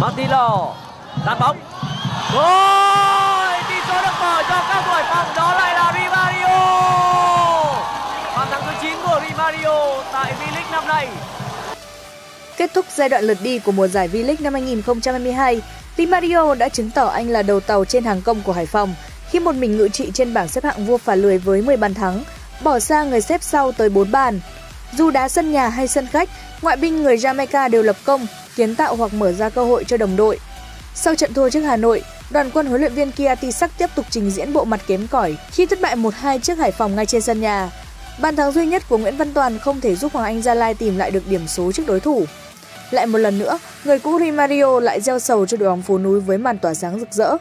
Martino tạt bóng. Rồi, tỷ số được mở cho các đội phòng đó lại là Rimario. Bàn thắng thứ 9 của Rimario tại V-League năm nay. Kết thúc giai đoạn lượt đi của mùa giải V-League năm 2022, Di Mario đã chứng tỏ anh là đầu tàu trên hàng công của Hải Phòng khi một mình ngự trị trên bảng xếp hạng vua phá lưới với 10 bàn thắng, bỏ xa người xếp sau tới 4 bàn. Dù đá sân nhà hay sân khách, ngoại binh người Jamaica đều lập công, kiến tạo hoặc mở ra cơ hội cho đồng đội. Sau trận thua trước Hà Nội, đoàn quân huấn luyện viên Kia sắc tiếp tục trình diễn bộ mặt kém cỏi khi thất bại 1-2 trước Hải Phòng ngay trên sân nhà. Bàn thắng duy nhất của Nguyễn Văn Toàn không thể giúp Hoàng Anh Gia Lai tìm lại được điểm số trước đối thủ. Lại một lần nữa, người cũ Rimario lại gieo sầu cho đội bóng phố núi với màn tỏa sáng rực rỡ.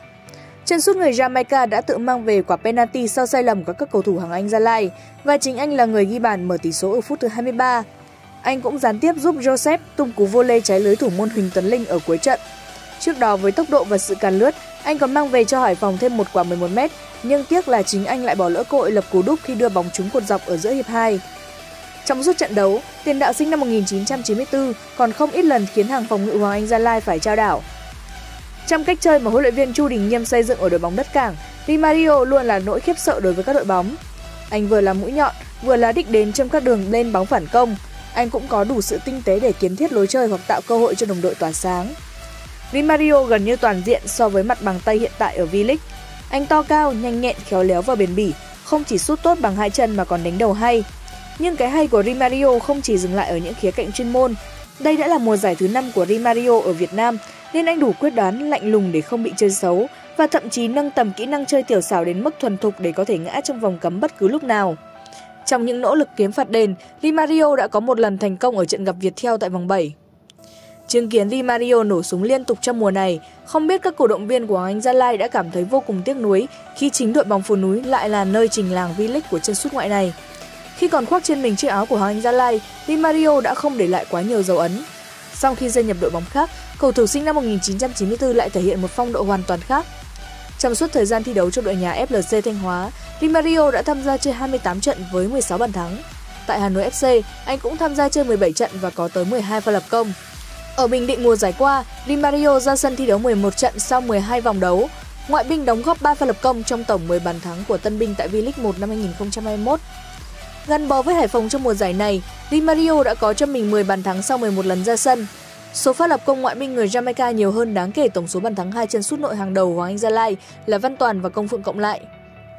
Chân sút người Jamaica đã tự mang về quả penalty sau sai lầm của các cầu thủ hàng Anh Gia Lai và chính anh là người ghi bàn mở tỷ số ở phút thứ 23. Anh cũng gián tiếp giúp Joseph tung cú vô lê trái lưới thủ môn Huỳnh Tuấn Linh ở cuối trận. Trước đó với tốc độ và sự càn lướt, anh còn mang về cho Hải Phòng thêm một quả 11m, nhưng tiếc là chính anh lại bỏ lỡ cơ hội lập cú đúp khi đưa bóng trúng cột dọc ở giữa hiệp 2. Trong suốt trận đấu, tiền đạo sinh năm 1994 còn không ít lần khiến hàng phòng ngự Hoàng Anh Gia Lai phải trao đảo. Trong cách chơi mà huấn luyện viên Chu Đình Nghiêm xây dựng ở đội bóng đất cảng, Di Mario luôn là nỗi khiếp sợ đối với các đội bóng. Anh vừa là mũi nhọn, vừa là đích đến trong các đường lên bóng phản công. Anh cũng có đủ sự tinh tế để kiến thiết lối chơi hoặc tạo cơ hội cho đồng đội tỏa sáng. Di Mario gần như toàn diện so với mặt bằng tay hiện tại ở V-League. Anh to cao, nhanh nhẹn, khéo léo và bền bỉ, không chỉ sút tốt bằng hai chân mà còn đánh đầu hay. Nhưng cái hay của Rimario không chỉ dừng lại ở những khía cạnh chuyên môn. Đây đã là mùa giải thứ 5 của Rimario ở Việt Nam, nên anh đủ quyết đoán, lạnh lùng để không bị chơi xấu và thậm chí nâng tầm kỹ năng chơi tiểu xảo đến mức thuần thục để có thể ngã trong vòng cấm bất cứ lúc nào. Trong những nỗ lực kiếm phạt đền, Rimario đã có một lần thành công ở trận gặp Viettel tại vòng 7. Chứng kiến Di Mario nổ súng liên tục trong mùa này, không biết các cổ động viên của anh Gia Lai đã cảm thấy vô cùng tiếc nuối khi chính đội bóng phố núi lại là nơi trình làng V-League của chân sút ngoại này. Khi còn khoác trên mình chiếc áo của Hoàng Anh Gia Lai, Di Mario đã không để lại quá nhiều dấu ấn. Sau khi gia nhập đội bóng khác, cầu thủ sinh năm 1994 lại thể hiện một phong độ hoàn toàn khác. Trong suốt thời gian thi đấu cho đội nhà FLC Thanh Hóa, Di Mario đã tham gia chơi 28 trận với 16 bàn thắng. Tại Hà Nội FC, anh cũng tham gia chơi 17 trận và có tới 12 pha lập công. Ở Bình Định mùa giải qua, Di Mario ra sân thi đấu 11 trận sau 12 vòng đấu. Ngoại binh đóng góp 3 pha lập công trong tổng 10 bàn thắng của Tân binh tại V-League 1 năm 2021. Gắn bó với Hải Phòng trong mùa giải này, Di Mario đã có cho mình 10 bàn thắng sau 11 lần ra sân. Số phát lập công ngoại binh người Jamaica nhiều hơn đáng kể tổng số bàn thắng hai chân sút nội hàng đầu Hoàng Anh Gia Lai là Văn Toàn và Công Phượng cộng lại.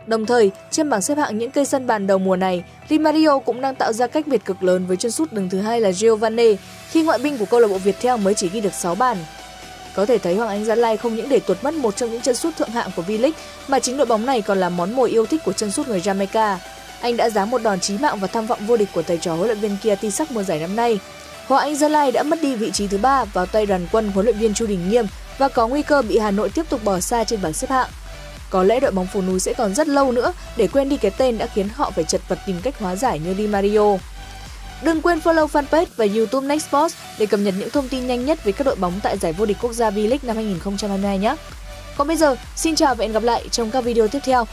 Đồng thời, trên bảng xếp hạng những cây sân bàn đầu mùa này, Di Mario cũng đang tạo ra cách biệt cực lớn với chân sút đứng thứ hai là Giovanni, khi ngoại binh của câu lạc bộ Việt Theo mới chỉ ghi được 6 bàn. Có thể thấy Hoàng Anh Gia Lai không những để tuột mất một trong những chân sút thượng hạng của V-League mà chính đội bóng này còn là món mồi yêu thích của chân sút người Jamaica. Anh đã giáng một đòn chí mạng và tham vọng vô địch của thầy trò huấn luyện viên Kia Tisak mùa giải năm nay. Hoàng Anh Gia Lai đã mất đi vị trí thứ ba vào tay đoàn quân huấn luyện viên Chu Đình Nghiêm và có nguy cơ bị Hà Nội tiếp tục bỏ xa trên bảng xếp hạng. Có lẽ đội bóng phủ núi sẽ còn rất lâu nữa để quên đi cái tên đã khiến họ phải chật vật tìm cách hóa giải như Di Mario. Đừng quên follow fanpage và YouTube Next Sports để cập nhật những thông tin nhanh nhất về các đội bóng tại giải vô địch quốc gia V-League năm 2022 nhé. Còn bây giờ, xin chào và hẹn gặp lại trong các video tiếp theo.